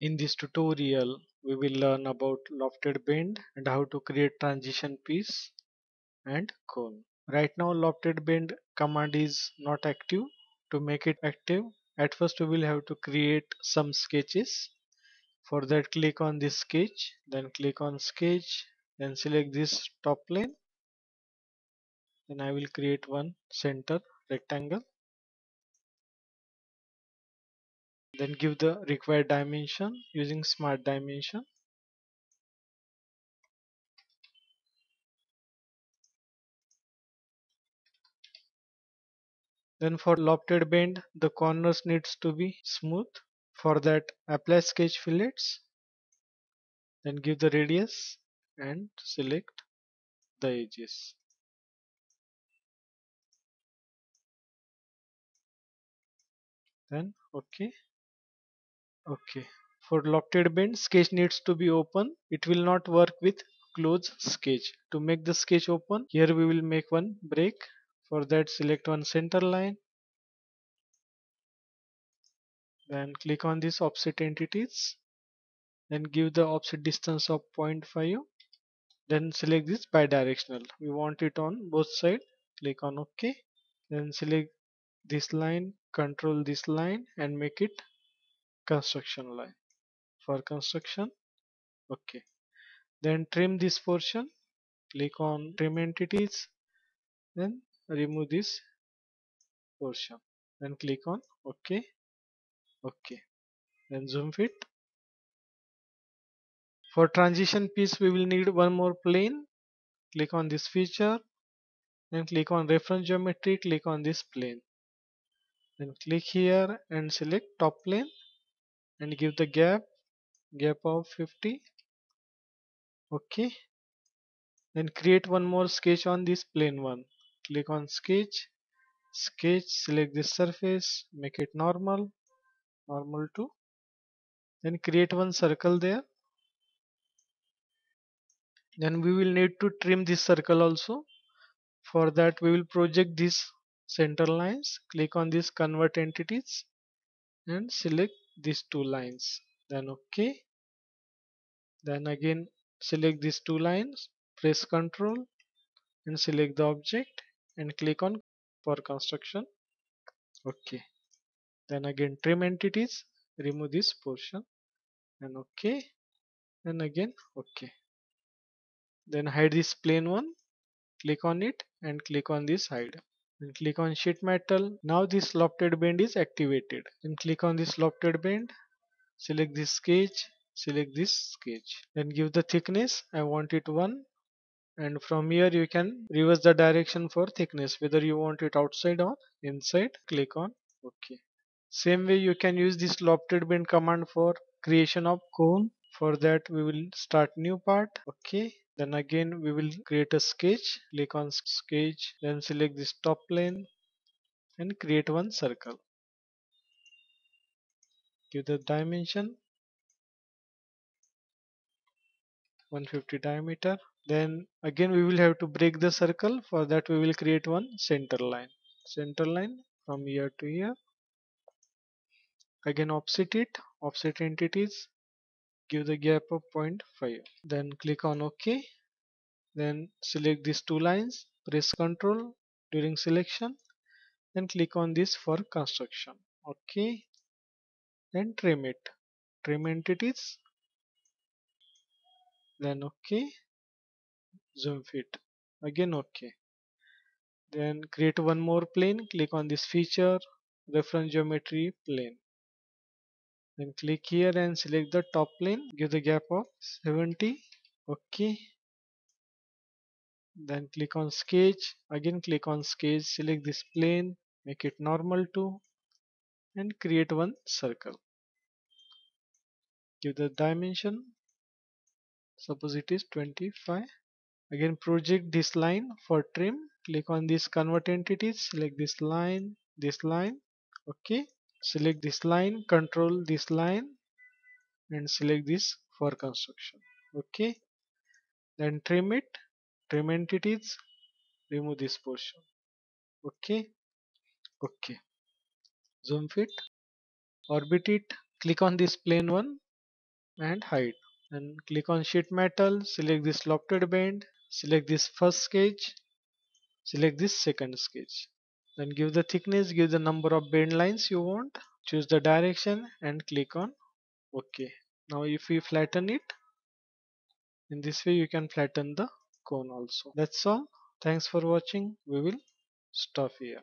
In this tutorial, we will learn about lofted bend and how to create transition piece and cone. Right now lofted bend command is not active. To make it active, at first we will have to create some sketches. For that click on this sketch, then click on sketch, then select this top plane. Then I will create one center rectangle. Then give the required dimension using smart dimension. Then for lofted bend the corners needs to be smooth. For that apply sketch fillets. Then give the radius and select the edges. Then okay okay. For lofted bend sketch needs to be open. It will not work with close sketch. To make the sketch open here we will make one break. For that select one center line. Then click on this offset entities. Then give the offset distance of 0.5 then select this bidirectional. We want it on both side. Click on ok then select this line control this line and make it construction line. For construction okay. Then trim this portion click on trim entities then remove this portion. Then click on ok okay. Then zoom fit. For transition piece we will need one more plane. Click on this feature then click on reference geometry click on this plane. Then click here and select top plane and give the gap gap of 50 okay. Then create one more sketch on this plane one. Click on sketch. Sketch select this surface make it normal normal to. Then create one circle there. Then we will need to trim this circle also. For that we will project these center lines. Click on this convert entities and select these two lines. Then ok then again select these two lines press ctrl and select the object and click on for construction. Okay. Then again trim entities remove this portion. And okay. And again okay. Then hide this plane one click on it and click on this hide and click on sheet metal. Now this lofted bend is activated. And click on this lofted bend select this sketch. Select this sketch. Then give the thickness. I want it 1 and from here you can reverse the direction for thickness whether you want it outside or inside. Click on ok. Same way you can use this lofted bend command for creation of cone. For that we will start new part. Okay then again we will create a sketch click on sketch then select this top plane and create one circle. Give the dimension 150 diameter. Then again we will have to break the circle. For that we will create one center line. Center line from here to here. Again offset it. Offset entities give the gap of 0.5 then click on ok. Then select these two lines. Press ctrl during selection. Then click on this for construction. Okay then trim it. Trim entities. Then okay zoom fit. Again okay then create one more plane. Click on this feature reference geometry plane then click here and select the top plane give the gap of 70 okay. Then click on sketch. Again click on sketch. Select this plane. Make it normal to and create one circle. Give the dimension. Suppose it is 25 again project this line for trim. Click on this convert entities select this line this line. Okay select this line control this line and select this for construction. Okay? Then trim it trim entities remove this portion. Okay? Okay. Zoom fit orbit it click on this plane one and hide. And click on sheet metal select this lofted bend select this first sketch select this second sketch then give the thickness give the number of bend lines you want. Choose the direction and click on ok. Now if we flatten it in this way you can flatten the cone also. That's all. Thanks for watching. We will stop here